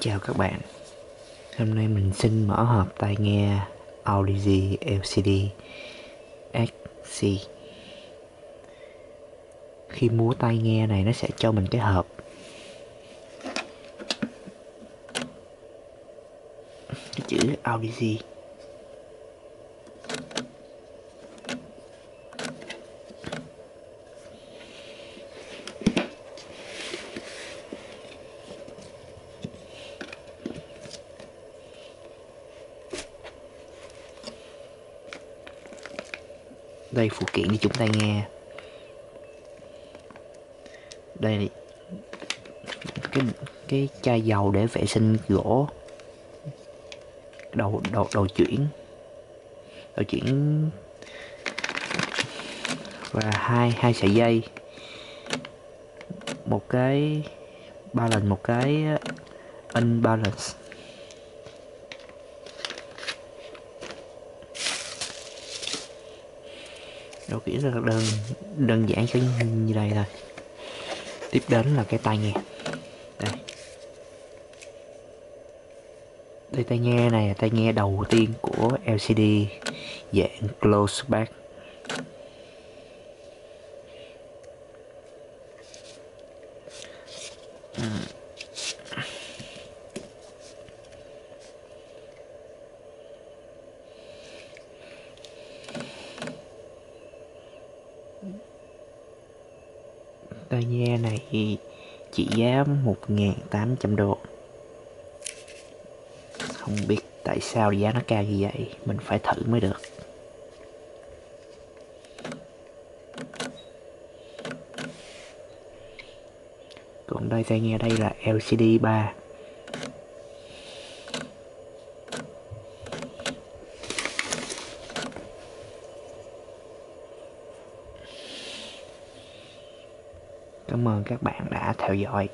Chào các bạn. Hôm nay mình xin mở hộp tai nghe Audizy LCD XC Khi mua tai nghe này, nó sẽ cho mình cái hộp. Cái chữ Audizy đây, phụ kiện để chúng ta nghe. Đây cái cái chai dầu để vệ sinh gỗ. Đầu đầu đầu chuyển. Đầu chuyển. Và hai hai sợi dây. Một cái balance một cái uh, unbalance đồ kỹ rất là đơn đơn giản sẽ như đây thôi. Tiếp đến là cái tai nghe. Đây. Đây, tai nghe này là tai nghe đầu tiên của LCD dạng close back. Tai nghe này chỉ giá 1.800 đô. Không biết tại sao giá nó cao như vậy, mình phải thử mới được. Còn đây tai nghe đây là LCD 3 Cảm ơn các bạn đã theo dõi.